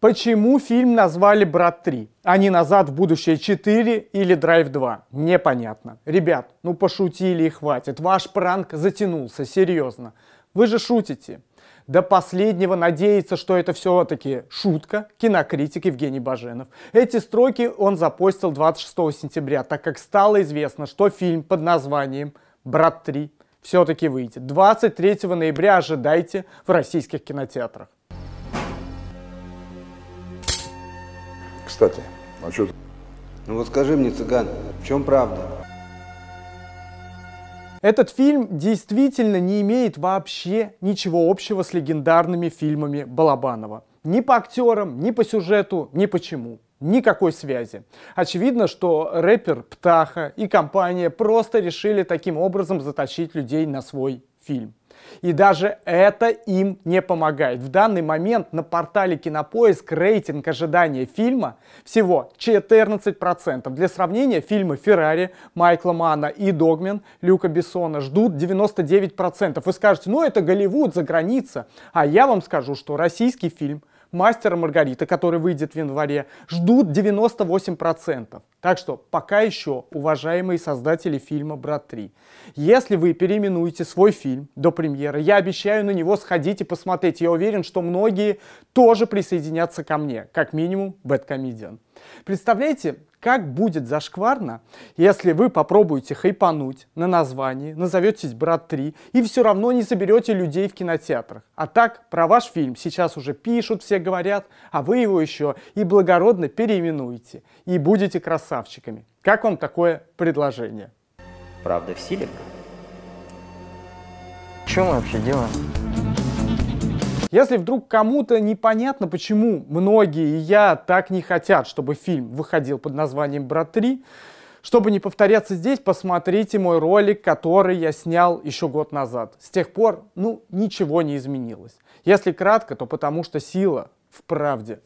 Почему фильм назвали «Брат 3», а не «Назад в будущее 4» или «Драйв 2»? Непонятно. Ребят, ну пошутили и хватит. Ваш пранк затянулся, серьезно. Вы же шутите. До последнего надеется, что это все-таки шутка, кинокритик Евгений Баженов. Эти строки он запостил 26 сентября, так как стало известно, что фильм под названием «Брат 3» все-таки выйдет. 23 ноября ожидайте в российских кинотеатрах. Кстати, а что Ну вот скажи мне, цыган, в чем правда? Этот фильм действительно не имеет вообще ничего общего с легендарными фильмами Балабанова. Ни по актерам, ни по сюжету, ни почему. Никакой связи. Очевидно, что рэпер Птаха и компания просто решили таким образом затащить людей на свой фильм. И даже это им не помогает. В данный момент на портале Кинопоиск рейтинг ожидания фильма всего 14%. Для сравнения, фильмы «Феррари» Майкла Мана и «Догмен» Люка Бессона ждут 99%. Вы скажете, ну это Голливуд, за граница. А я вам скажу, что российский фильм Мастера Маргарита, который выйдет в январе, ждут 98%. Так что пока еще, уважаемые создатели фильма «Брат 3», если вы переименуете свой фильм до премьеры, я обещаю на него сходить и посмотреть. Я уверен, что многие тоже присоединятся ко мне, как минимум Бэткомедиан. Представляете, как будет зашкварно, если вы попробуете хайпануть на названии, назоветесь «Брат 3» и все равно не соберете людей в кинотеатрах. А так, про ваш фильм сейчас уже пишут, все говорят, а вы его еще и благородно переименуете. И будете красавчиками. Как вам такое предложение? Правда в силе? Что мы вообще делаем? Если вдруг кому-то непонятно, почему многие и я так не хотят, чтобы фильм выходил под названием «Брат 3», чтобы не повторяться здесь, посмотрите мой ролик, который я снял еще год назад. С тех пор, ну, ничего не изменилось. Если кратко, то потому что сила в правде.